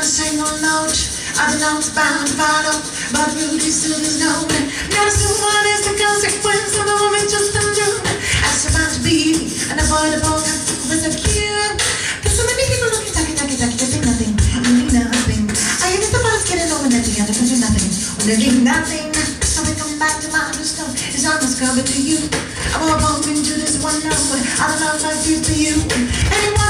not a single note. Other notes bound to follow, but really still is known. Never soon one is the consequence of a woman just undone. I survived to be unavoidable with a cure. Cause so many people looking, talking, talking, talking, doing nothing, doing nothing. I guess the boss getting over nothing, and they're doing nothing, they're doing nothing. So we come back to my stone, it's almost covered to you. I'm all bumped into this one note, I don't know if I feel for you. Anyone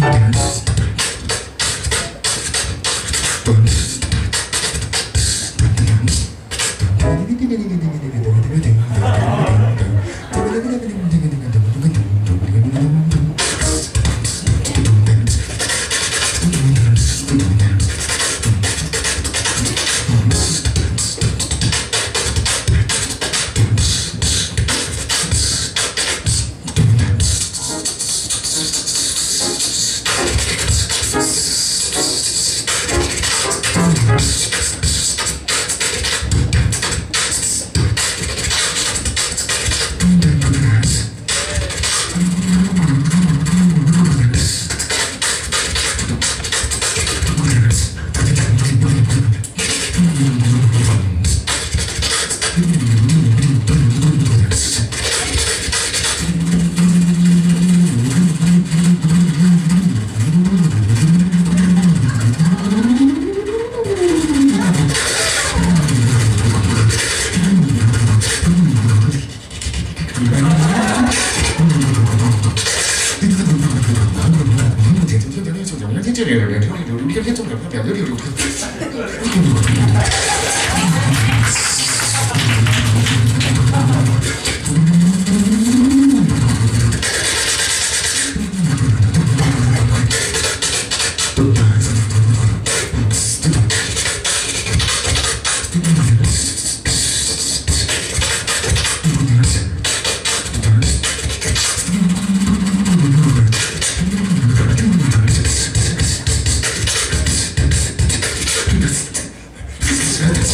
Mm-hmm. 1이에요, 그냥. 형이 우리 그냥 했잖아요. 편이 안 열이 우리 우리.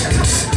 existence.